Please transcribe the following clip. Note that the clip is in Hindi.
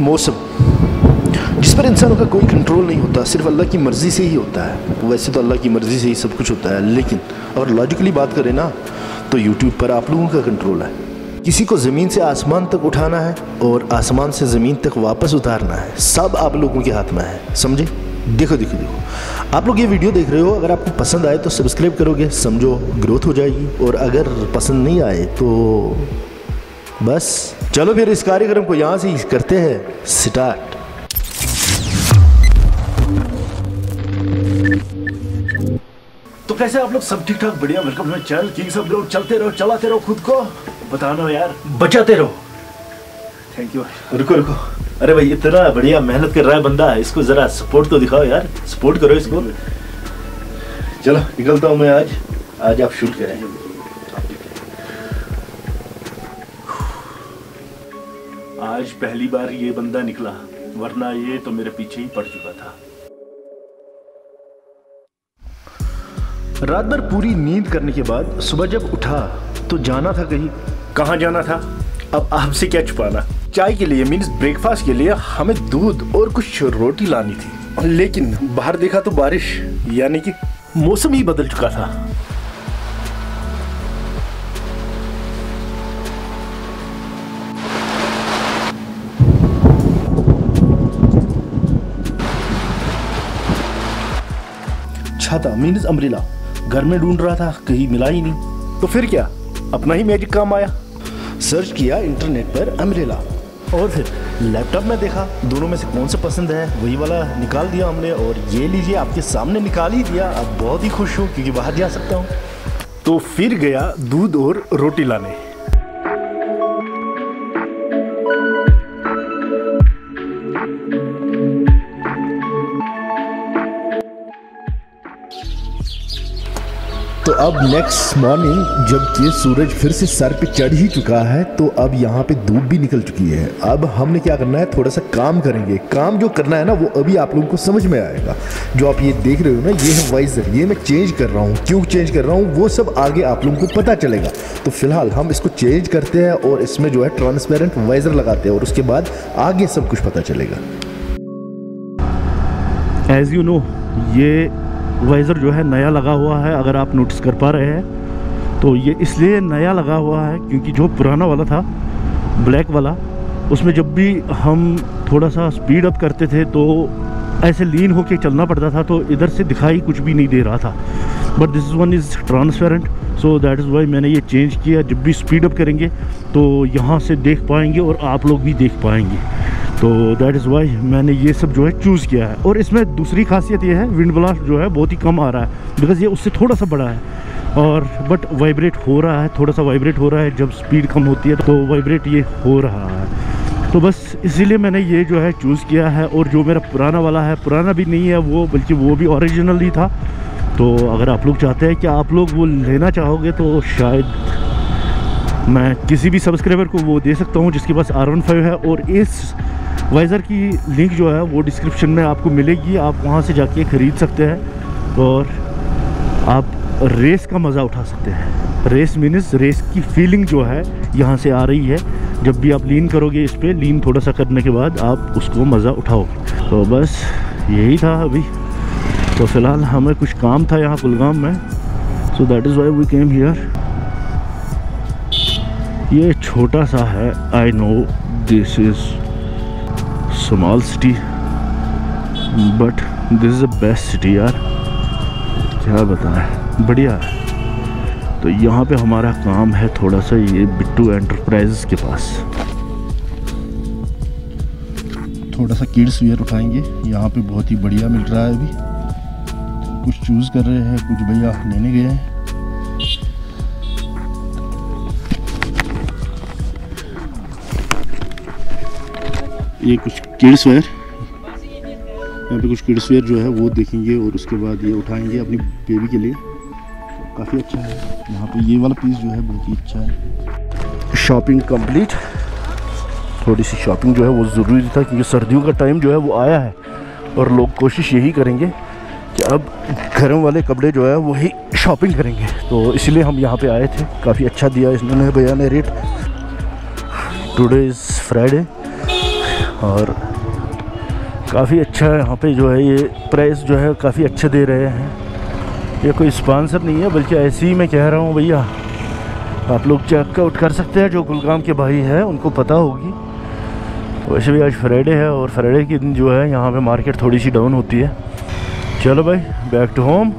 मौसम। जिस पर इंसानों का कोई कंट्रोल नहीं होता, सिर्फ़ अल्लाह की मर्ज़ी से ही होता है। वैसे तो अल्लाह की मर्ज़ी से ही सब कुछ होता है, लेकिन अगर लॉजिकली बात करें ना तो यूट्यूब पर आप लोगों का कंट्रोल है। किसी को ज़मीन से आसमान तक उठाना है और आसमान से ज़मीन तक वापस उतारना है, सब आप लोगों के हाथ में है। समझे? देखो देखो देखो। आप लोग ये वीडियो देख रहे हो, अगर आपको पसंद आए तो सब्सक्राइब करोगे, समझो ग्रोथ हो जाएगी। और अगर पसंद नहीं आए तो बस चलो फिर इस कार्यक्रम को यहाँ से ही करते हैं स्टार्ट तो कैसे आप लोग सब ठीक ठाक बढ़िया welcome to my channel kings of growth चलते रहो चलाते रहो खुद को। बताना यार बचाते रहो। थैंक यू रुको रुको। अरे भाई इतना बढ़िया मेहनत कर रहा है बंदा इसको जरा सपोर्ट तो दिखाओ यार सपोर्ट करो इसको। चलो निकलता हूँ मैं आज। आज आप शूट करें। आज पहली बार ये बंदा निकला वरना ये तो मेरे पीछे ही पड़ चुका था। रात भर पूरी नींद करने के बाद सुबह जब उठा तो जाना था कहीं। कहाँ जाना था? अब आपसे क्या छुपाना? चाय के लिए मीन्स ब्रेकफास्ट के लिए हमें दूध और कुछ रोटी लानी थी। लेकिन बाहर देखा तो बारिश यानी कि मौसम ही बदल चुका था। छाता मीन्स अम्ब्रेला। घर में ढूंढ रहा था, कहीं मिला ही नहीं। तो फिर क्या? अपना ही मैजिक काम आया। सर्च किया इंटरनेट पर अम्ब्रेला। और फिर लैपटॉप में देखा, दोनों में से कौन सा पसंद है? वही वाला निकाल दिया हमने और ये लीजिए, आपके सामने निकाल ही दिया। अब बहुत ही खुश हूँ, क्योंकि बाहर जा सकता हूँ। तो फिर गया दूध और रोटी लाने। तो अब नेक्स्ट मॉर्निंग जब ये सूरज फिर से सर पे चढ़ ही चुका है तो अब यहाँ पे धूप भी निकल चुकी है। अब हमने क्या करना है? थोड़ा सा काम करेंगे। काम जो करना है ना, वो अभी आप लोगों को समझ में आएगा। जो आप ये देख रहे हो ना, ये है वाइजर ये मैं चेंज कर रहा हूँ। क्यों चेंज कर रहा हूँ? वो सब आगे आप लोगों को पता चलेगा। तो फ़िलहाल हम इसको चेंज करते हैं और इसमें जो है ट्रांसपेरेंट वाइजर लगाते हैं और उसके बाद आगे सब कुछ पता चलेगा। एज़ यू नो ये वाइज़र जो है नया लगा हुआ है, अगर आप नोटिस कर पा रहे हैं। तो ये इसलिए नया लगा हुआ है क्योंकि जो पुराना वाला था ब्लैक वाला, उसमें जब भी हम थोड़ा सा स्पीड अप करते थे तो ऐसे लीन होके चलना पड़ता था तो इधर से दिखाई कुछ भी नहीं दे रहा था। But this one is transparent so that is why मैंने ये चेंज किया। जब भी स्पीड अप करेंगे तो यहाँ से देख पाएँगे और आप लोग भी देख पाएँगे। तो दैट इज़ वाई मैंने ये सब जो है चूज़ किया है। और इसमें दूसरी खासियत ये है विंड ब्लास्ट जो है बहुत ही कम आ रहा है। बिकॉज़ ये उससे थोड़ा सा बड़ा है। और बट वाइब्रेट हो रहा है, थोड़ा सा वाइब्रेट हो रहा है। जब स्पीड कम होती है तो वाइब्रेट ये हो रहा है। तो बस इसीलिए मैंने ये जो है चूज़ किया है। और जो मेरा पुराना वाला है, पुराना भी नहीं है वो, बल्कि वो भी औरिजिनल ही था। तो अगर आप लोग चाहते हैं कि आप लोग वो लेना चाहोगे तो शायद मैं किसी भी सब्सक्राइबर को वो दे सकता हूँ, जिसके पास आर वन फाइव है। और इस वाइज़र की लिंक जो है वो डिस्क्रिप्शन में आपको मिलेगी। आप वहाँ से जाके ख़रीद सकते हैं और आप रेस का मज़ा उठा सकते हैं। रेस मीनस रेस की फीलिंग जो है यहाँ से आ रही है। जब भी आप लीन करोगे इस पर लीन थोड़ा सा करने के बाद आप उसको मज़ा उठाओगे तो बस यही था अभी। तो फ़िलहाल हमें कुछ काम था यहाँ कुलगाम में। So that is why we came here ये छोटा सा है। I know this is small city but this is the best city यार। क्या बताएँ? बढ़िया है। तो यहाँ पे हमारा काम है थोड़ा सा ये बिट्टू एंटरप्राइजेस के पास। थोड़ा सा किड्स वेयर उठाएँगे। यहाँ पे बहुत ही बढ़िया मिल रहा है अभी। कुछ चूज़ कर रहे हैं, कुछ भैया लेने गए हैं। ये कुछ किड्स वेयर यहाँ पे कुछ किड्स वेयर जो है, वो देखेंगे और उसके बाद ये उठाएँगे अपनी बेबी के लिए। काफ़ी अच्छा है। यहाँ पे ये वाला पीस जो है, बहुत ही अच्छा है। शॉपिंग कंप्लीट थोड़ी सी शॉपिंग जो है, वो ज़रूरी था क्योंकि सर्दियों का टाइम जो है, वो आया है। और लोग कोशिश यही करेंगे कि अब गर्म वाले कपड़े जो है, वही शॉपिंग करेंगे। तो इसलिए हम यहाँ पे आए थे। काफ़ी अच्छा दिया इन्होंने भैया ने रेट टुडे इज़ फ्राइडे और काफ़ी अच्छा यहाँ पे जो है ये प्राइस जो है काफ़ी अच्छे दे रहे हैं। ये कोई स्पॉन्सर नहीं है, बल्कि ऐसे ही मैं कह रहा हूँ भैया, आप लोग चेकआउट कर सकते हैं, जो गुलगाम के भाई हैं, उनको पता होगी। वैसे भी आज फ्राइडे है और फ्राइडे के दिन जो है यहाँ पे मार्केट थोड़ी सी डाउन होती है। चलो भाई बैक टू होम